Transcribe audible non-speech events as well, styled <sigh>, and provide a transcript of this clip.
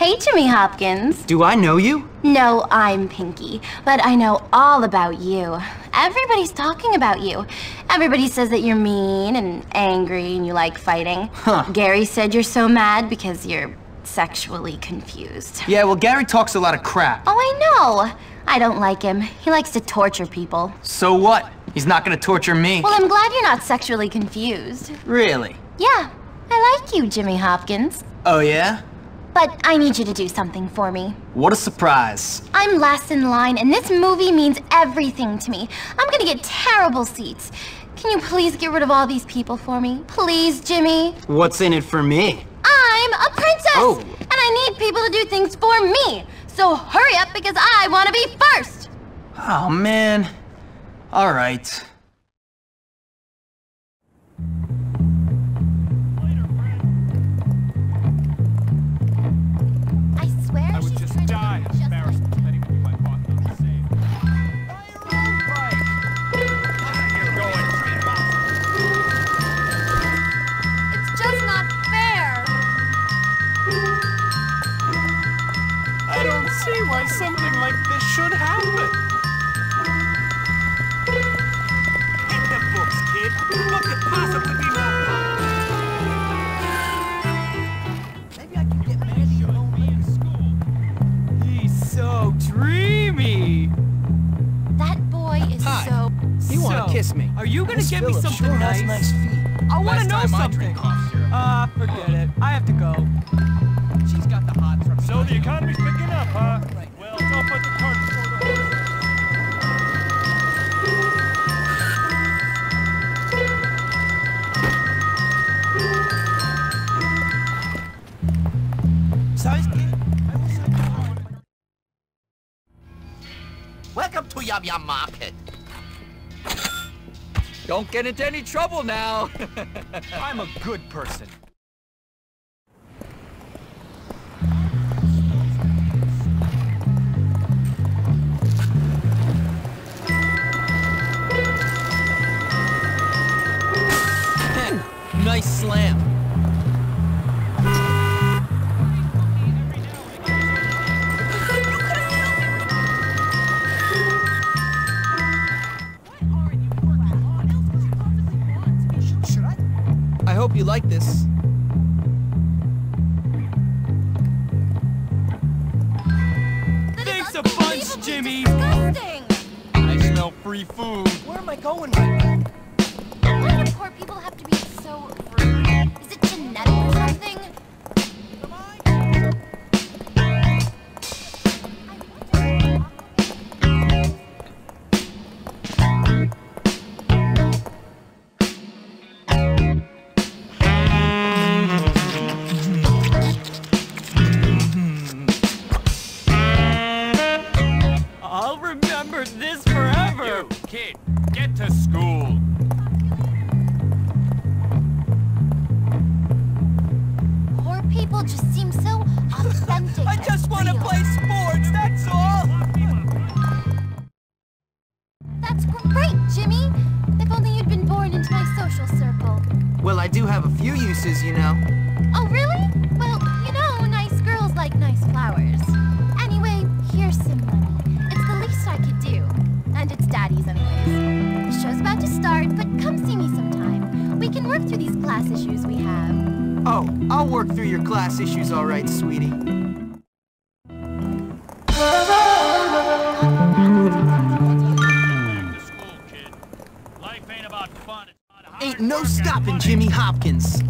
Hey, Jimmy Hopkins. Do I know you? No, I'm Pinky, but I know all about you. Everybody's talking about you. Everybody says that you're mean and angry and you like fighting. Huh. Gary said you're so mad because you're sexually confused. Yeah, well, Gary talks a lot of crap. Oh, I know. I don't like him. He likes to torture people. So what? He's not gonna torture me. Well, I'm glad you're not sexually confused. Really? Yeah, I like you, Jimmy Hopkins. Oh, yeah? But I need you to do something for me. What a surprise. I'm last in line, and this movie means everything to me. I'm gonna get terrible seats. Can you please get rid of all these people for me? Please, Jimmy? What's in it for me? I'm a princess! Oh. And I need people to do things for me. So hurry up because I want to be first! Oh, man. All right. Kiss me? Are you gonna Miss get me something sure nice? nice feet. I want Last to know something. drank cough syrup. Ah, forget it. I have to go. She's got the hots from So the economy's picking up, huh? Right. Well, don't put the cart before the horse. ¿Sabes? Welcome to Yum Yum Market. Don't get into any trouble now. <laughs> I'm a good person. nice slam. Hope you like this. That is Thanks a bunch, Jimmy. Disgusting! I smell free food. Where am I going right now? Why do poor people have to be you'd been born into my social circle. Well, I do have a few uses, you know. Oh, really? Well, you know, nice girls like nice flowers. Anyway, here's some money. It's the least I could do. And it's Daddy's anyways. The show's about to start, but come see me sometime. We can work through these class issues we have. Oh, I'll work through your class issues all right, sweetie. No stopping. Jimmy Hopkins.